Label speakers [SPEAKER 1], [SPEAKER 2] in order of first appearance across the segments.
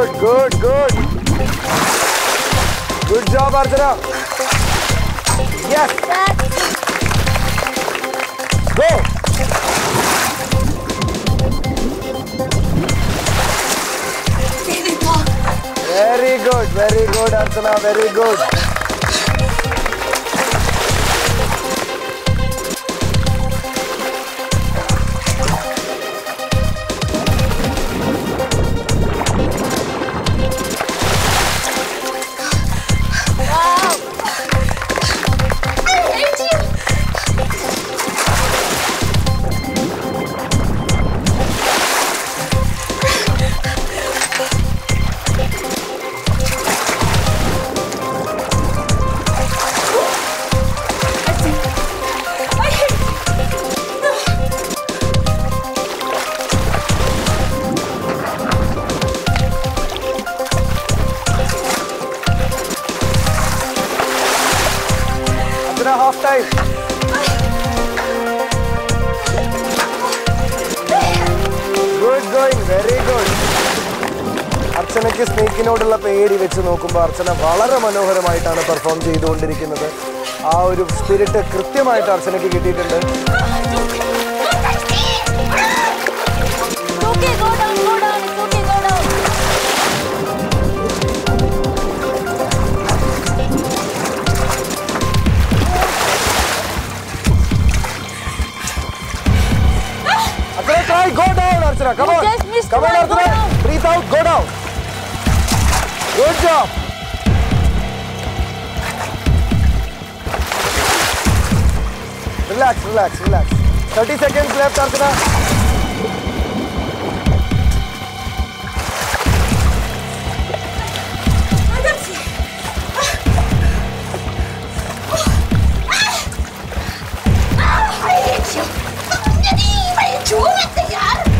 [SPEAKER 1] Good, good, good. Good job, Archana. Yes. Go. Very good, very good, Archana. very good. Time good going very good അർച്ചനയ്ക്ക് സ്നേക്കിനോടുള്ള പേടി വെച്ച് നോക്കുമ്പോൾ അർച്ചന വളരെ മനോഹരമായിട്ടാണ് പെർഫോം ചെയ്തുകൊണ്ടിരിക്കുന്നത്. ആ ഒരു സ്പിരിറ്റ് കൃത്യമായിട്ട് അർച്ചനയ്ക്ക് കിട്ടിയിട്ടുണ്ട്.
[SPEAKER 2] Down,
[SPEAKER 1] Archana. Come
[SPEAKER 2] You
[SPEAKER 1] on.
[SPEAKER 2] just missed
[SPEAKER 1] Come on,
[SPEAKER 2] go
[SPEAKER 1] Archana.
[SPEAKER 2] down.
[SPEAKER 1] Breathe out, go down. Good job. Relax, relax, relax. 30 seconds left, Archana.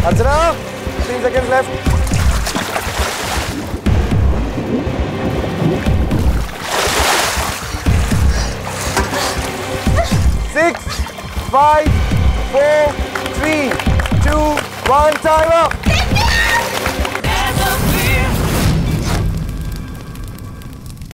[SPEAKER 1] Archana, 15 seconds left. Six, five, four, three, two, one. Time up.